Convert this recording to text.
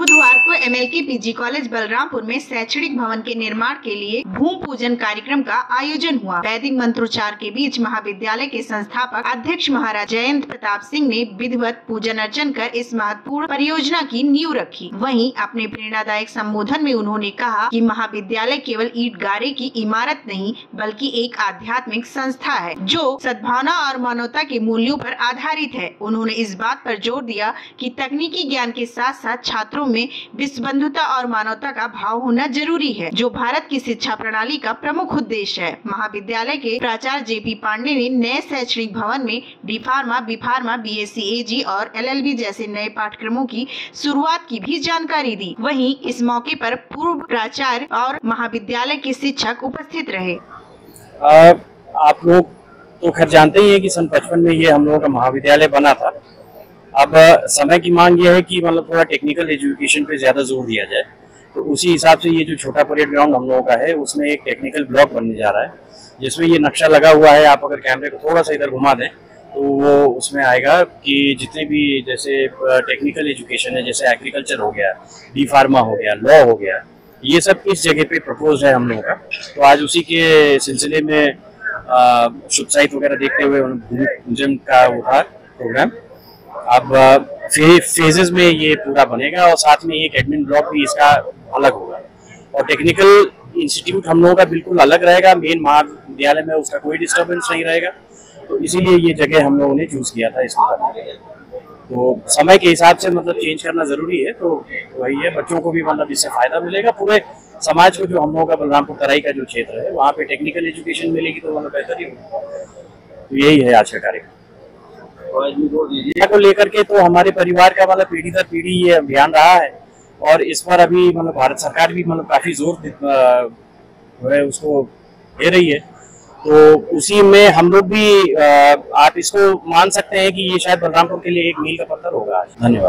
不涂啊 को MLK PG college Balrampur में शैक्षणिक भवन के निर्माण के लिए भूमि पूजन कार्यक्रम का आयोजन हुआ। वैदिक मंत्रोच्चार के बीच महाविद्यालय के संस्थापक अध्यक्ष महाराज जयंत प्रताप सिंह ने विधिवत पूजन अर्चन कर इस महत्वपूर्ण परियोजना की नींव रखी। वहीं अपने प्रेरणादायक संबोधन में उन्होंने कहा कि महाविद्यालय केवल ईट गारे की इमारत नहीं, बल्कि एक आध्यात्मिक संस्था है, जो सद्भावना और मानवता के मूल्यों पर आधारित है। उन्होंने इस बात पर ज़ोर दिया कि तकनीकी ज्ञान के साथ साथ छात्रों में विश्व बंधुता और मानवता का भाव होना ज़रूरी है जो भारत की शिक्षा प्रणाली का प्रमुख उद्देश्य है। महाविद्यालय के प्राचार्य जे पी पांडे ने नए शैक्षणिक भवन में D pharma B pharma B S C A G और एल एल बी जैसे नए पाठ्यक्रमों की शुरुआत की भी जानकारी दी। वही इस मौके पर पूर्व प्राचार्य और महाविद्यालय के शिक्षक उपस्थित रहे। आ, आप लोग तो खैर जानते ही हैं कि सन पचपन में ये हम लोगों का महाविद्यालय बना था। अब समय की मांग ये है कि मतलब थोड़ा टेक्निकल एजुकेशन पे ज़्यादा ज़ोर दिया जाए। तो उसी हिसाब से ये जो छोटा परेड ग्राउंड हम लोगों का है, उसमें एक टेक्निकल ब्लॉक बनने जा रहा है, जिसमें ये नक्शा लगा हुआ है। आप अगर कैमरे को थोड़ा सा इधर घुमा दें तो वो उसमें आएगा कि जितने भी जैसे टेक्निकल एजुकेशन है, जैसे एग्रीकल्चर हो गया डी फार्मा हो गया लॉ हो गया, ये सब इस जगह पे प्रपोज है हम लोगों का। तो आज उसी के सिलसिले में शुभ साहित्य वगैरह देखते हुए भूमि पूजन का था प्रोग्राम अब फे, फेजेस में ये पूरा बनेगा और साथ में एक एडमिन ब्लॉक भी इसका अलग होगा। और टेक्निकल इंस्टीट्यूट हम लोगों का बिल्कुल अलग रहेगा। मेन महाविद्यालय में उसका कोई डिस्टर्बेंस नहीं रहेगा। तो इसीलिए ये जगह हम लोगों ने चूज़ किया था इसको तो समय के हिसाब से मतलब चेंज करना ज़रूरी है। तो वही है बच्चों को भी मतलब इससे फ़ायदा मिलेगा। पूरे समाज को जो हम लोगों का बलरामपुर तराई का जो क्षेत्र है वहाँ पे टेक्निकल एजुकेशन मिलेगी तो मतलब बेहतर ही होगा। तो यही है आज का कार्यक्रम। को लेकर के तो हमारे परिवार का मतलब पीढ़ी दर पीढ़ी ये अभियान रहा है। और इस पर अभी मतलब भारत सरकार भी मतलब काफ़ी ज़ोर जो है उसको दे रही है। तो उसी में हम लोग भी आप इसको मान सकते हैं कि ये शायद बलरामपुर के लिए एक मील का पत्थर होगा धन्यवाद।